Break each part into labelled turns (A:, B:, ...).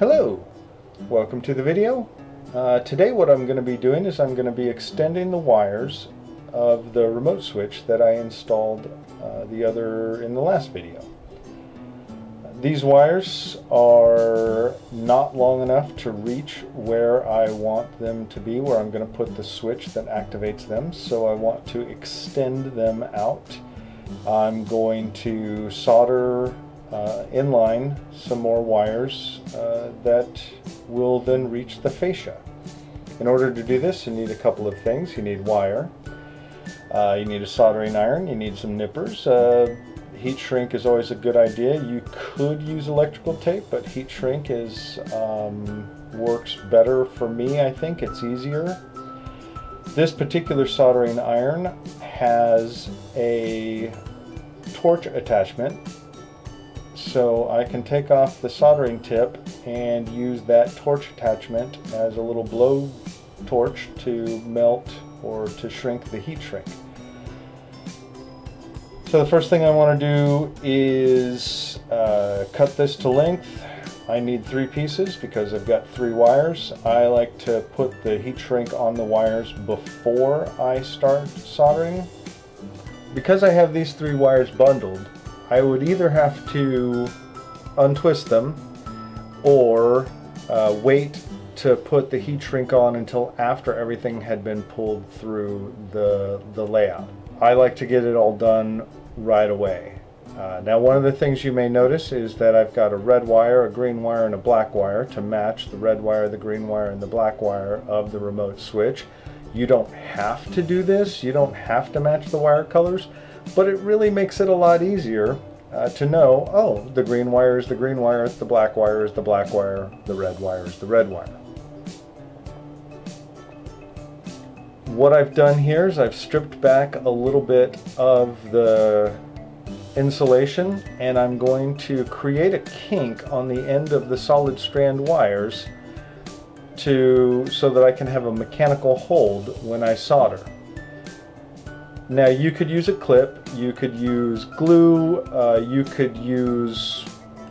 A: Hello, welcome to the video. Uh, today what I'm going to be doing is I'm going to be extending the wires of the remote switch that I installed uh, the other in the last video. These wires are not long enough to reach where I want them to be, where I'm going to put the switch that activates them, so I want to extend them out. I'm going to solder uh, inline some more wires uh, that will then reach the fascia. In order to do this you need a couple of things. You need wire, uh, you need a soldering iron, you need some nippers. Uh, heat shrink is always a good idea. You could use electrical tape but heat shrink is um, works better for me I think. It's easier. This particular soldering iron has a torch attachment so I can take off the soldering tip and use that torch attachment as a little blow torch to melt or to shrink the heat shrink. So the first thing I want to do is uh, cut this to length. I need three pieces because I've got three wires. I like to put the heat shrink on the wires before I start soldering. Because I have these three wires bundled, I would either have to untwist them or uh, wait to put the heat shrink on until after everything had been pulled through the, the layout. I like to get it all done right away. Uh, now one of the things you may notice is that I've got a red wire, a green wire, and a black wire to match the red wire, the green wire, and the black wire of the remote switch. You don't have to do this, you don't have to match the wire colors, but it really makes it a lot easier uh, to know, oh, the green wire is the green wire, the black wire is the black wire, the red wire is the red wire. What I've done here is I've stripped back a little bit of the insulation and I'm going to create a kink on the end of the solid strand wires to so that I can have a mechanical hold when I solder. Now you could use a clip, you could use glue, uh, you could use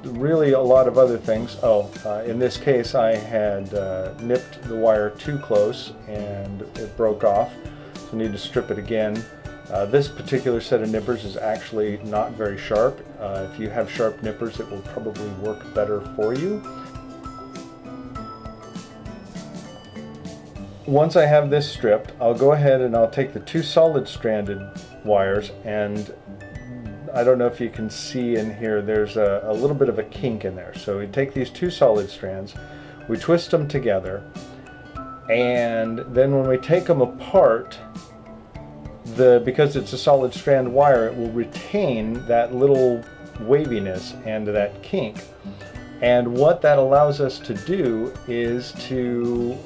A: really a lot of other things. Oh, uh, in this case I had uh, nipped the wire too close and it broke off, so I need to strip it again. Uh, this particular set of nippers is actually not very sharp. Uh, if you have sharp nippers it will probably work better for you. Once I have this stripped, I'll go ahead and I'll take the two solid stranded wires and I don't know if you can see in here, there's a, a, little bit of a kink in there. So we take these two solid strands, we twist them together, and then when we take them apart, the because it's a solid strand wire, it will retain that little waviness and that kink. And what that allows us to do is to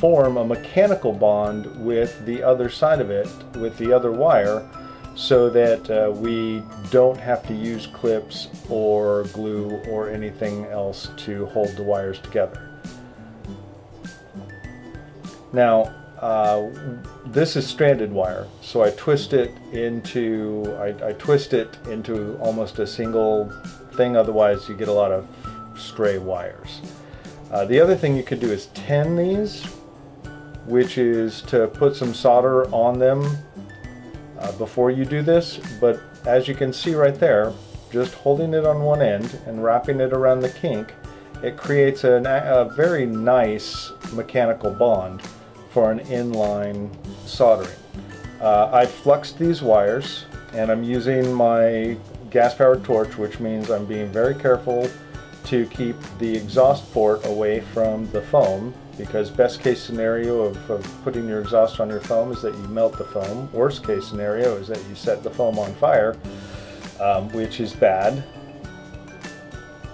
A: form a mechanical bond with the other side of it, with the other wire, so that uh, we don't have to use clips or glue or anything else to hold the wires together. Now, uh, this is stranded wire, so I twist it into I, I twist it into almost a single thing. Otherwise, you get a lot of stray wires. Uh, the other thing you could do is tin these which is to put some solder on them uh, before you do this. But as you can see right there, just holding it on one end and wrapping it around the kink, it creates an, a very nice mechanical bond for an inline soldering. Uh, I fluxed these wires and I'm using my gas powered torch which means I'm being very careful to keep the exhaust port away from the foam because best case scenario of, of, putting your exhaust on your foam is that you melt the foam. Worst case scenario is that you set the foam on fire, um, which is bad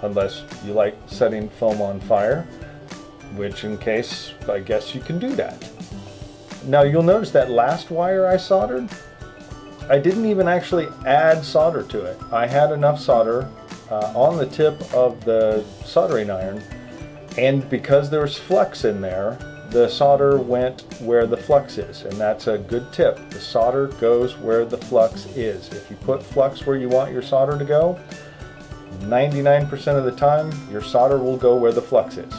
A: unless you like setting foam on fire, which in case I guess you can do that. Now you'll notice that last wire I soldered, I didn't even actually add solder to it. I had enough solder uh, on the tip of the soldering iron and because there's flux in there, the solder went where the flux is, and that's a good tip. The solder goes where the flux is. If you put flux where you want your solder to go, 99% of the time, your solder will go where the flux is.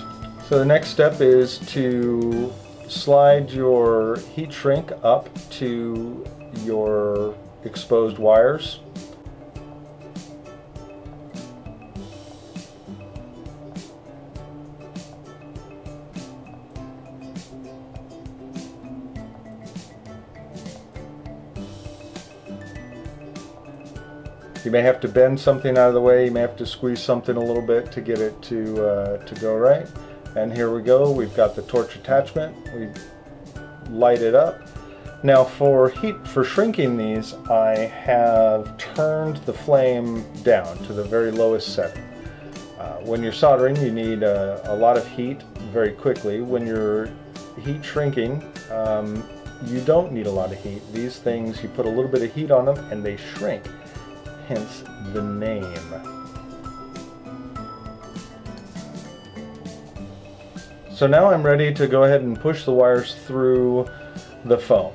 A: So the next step is to slide your heat shrink up to your exposed wires You may have to bend something out of the way, you may have to squeeze something a little bit to get it to, uh, to go right. And here we go, we've got the torch attachment, we light it up. Now for heat, for shrinking these, I have turned the flame down to the very lowest setting. Uh, when you're soldering, you need a, a, lot of heat very quickly. When you're heat shrinking, um, you don't need a lot of heat. These things, you put a little bit of heat on them and they shrink hence the name. So now I'm ready to go ahead and push the wires through the foam.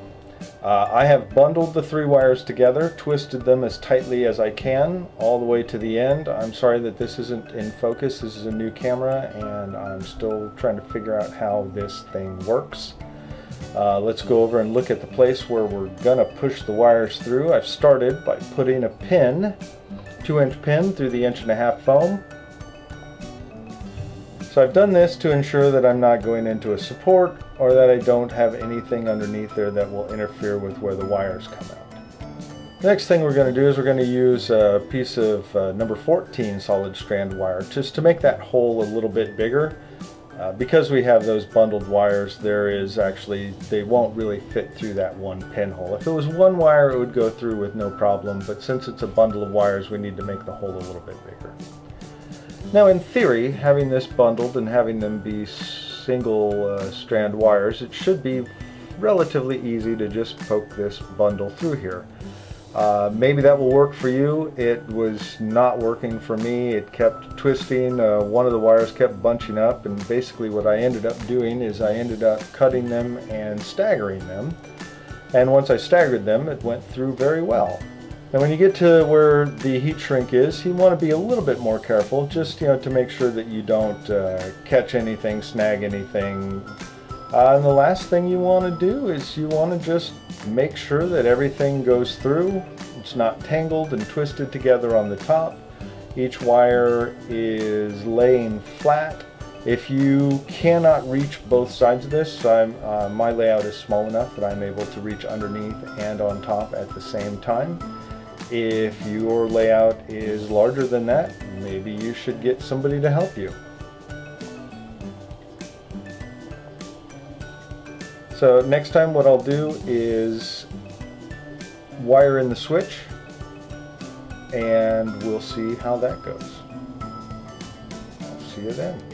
A: Uh, I have bundled the three wires together, twisted them as tightly as I can all the way to the end. I'm sorry that this isn't in focus. This is a new camera and I'm still trying to figure out how this thing works. Uh, let's go over and look at the place where we're gonna push the wires through. I've started by putting a pin, two inch pin through the inch and a half foam. So I've done this to ensure that I'm not going into a support or that I don't have anything underneath there that will interfere with where the wires come out. Next thing we're going to do is we're going to use a piece of uh, number 14 solid strand wire just to make that hole a little bit bigger. Uh, because we have those bundled wires, there is actually, they won't really fit through that one pinhole. If it was one wire, it would go through with no problem, but since it's a bundle of wires, we need to make the hole a little bit bigger. Now in theory, having this bundled and having them be single uh, strand wires, it should be relatively easy to just poke this bundle through here. Uh, maybe that will work for you. It was not working for me. It kept twisting. Uh, one of the wires kept bunching up and basically what I ended up doing is I ended up cutting them and staggering them. And once I staggered them, it went through very well. Now when you get to where the heat shrink is, you want to be a little bit more careful, just you know to make sure that you don't uh, catch anything, snag anything. Uh, and the last thing you want to do is you want to just make sure that everything goes through. It's not tangled and twisted together on the top. Each wire is laying flat. If you cannot reach both sides of this, uh, my layout is small enough that I'm able to reach underneath and on top at the same time. If your layout is larger than that, maybe you should get somebody to help you. So next time what I'll do is wire in the switch and we'll see how that goes. I'll see you then.